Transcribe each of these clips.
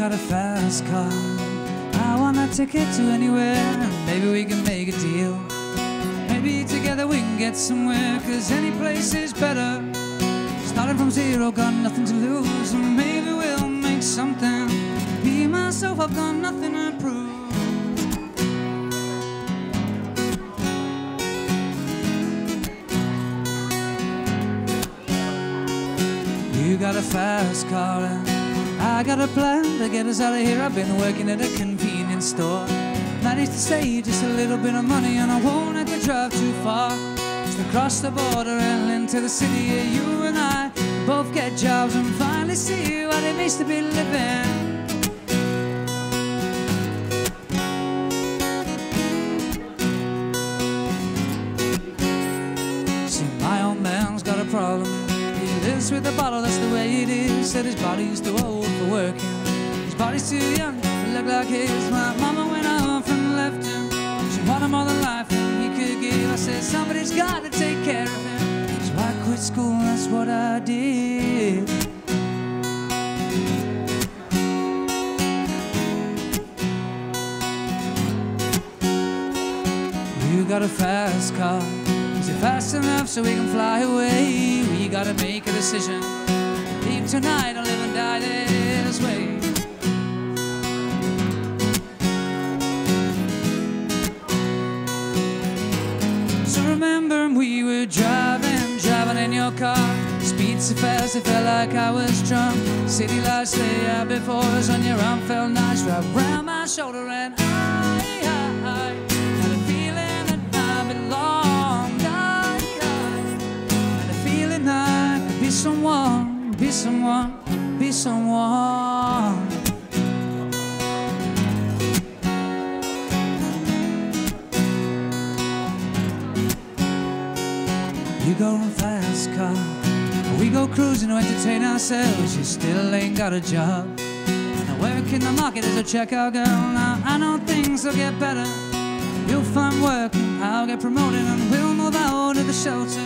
got a fast car. I want a ticket to anywhere. Maybe we can make a deal. Maybe together we can get somewhere. Cause any place is better. Starting from zero, got nothing to lose. And maybe we'll make something. Be myself, I've got nothing to prove. You got a fast car and I got a plan to get us out of here. I've been working at a convenience store. Managed to save just a little bit of money and I won't have to drive too far. Just across the border and into the city. You and I both get jobs and finally see what it means to be living. With a bottle, that's the way it is. Said his body's too old for working. His body's too young to look like his. My mama went off and left him. She wanted more than life he could give. I said, somebody's got to take care of him. So I quit school, that's what I did. You got a fast car. Is it fast enough so we can fly away? We gotta make a decision. Leave tonight or live and die this way. So remember we were driving, driving in your car. Speed so fast, it felt like I was drunk. City lights lay out before us on your arm, felt nice, wrapped around my shoulder, and I, be someone, be someone. You go in fast car, we go cruising to entertain ourselves. You still ain't got a job. Now work in the market as a checkout girl. Now I know things will get better. You'll find work, I'll get promoted, and we'll move out of the shelter,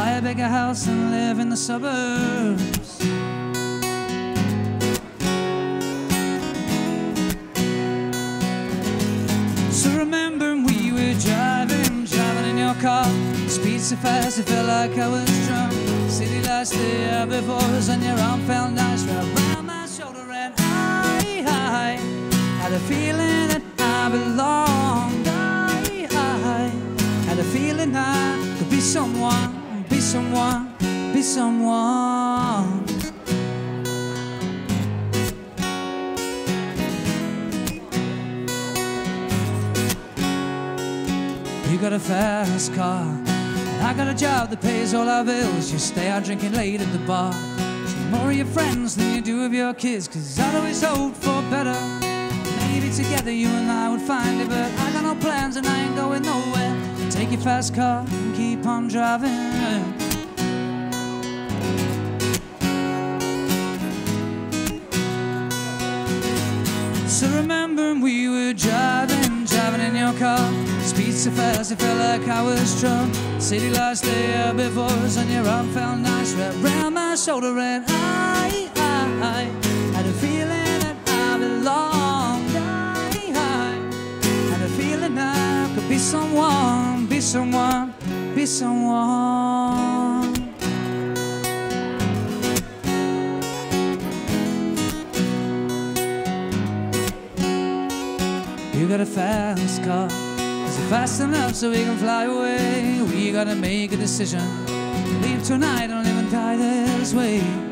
buy a bigger house, and live in the suburbs. So remember when we were driving, driving in your car. Speed so fast, it felt like I was drunk. City lights lay out before us, and your arm felt nice around my shoulder, and I, I had a feeling that I belonged. I, I had a feeling I could be someone, be someone, be someone. You got a fast car. and I got a job that pays all our bills. You stay out drinking late at the bar. See more of your friends than you do of your kids. Cause I'd always hoped for better. Maybe together you and I would find it. But I got no plans and I ain't going. Take your fast car and keep on driving. So remember we were driving, driving in your car. Speed so fast, it felt like I was drunk. City lights lay out before us, and your arm felt nice wrapped around my shoulder. And I, I, I had a feeling that I belonged. I, I had a feeling I could be someone, be someone, be someone. You got a fast car. Is it fast enough so we can fly away? We gotta make a decision. Leave tonight live and die this way.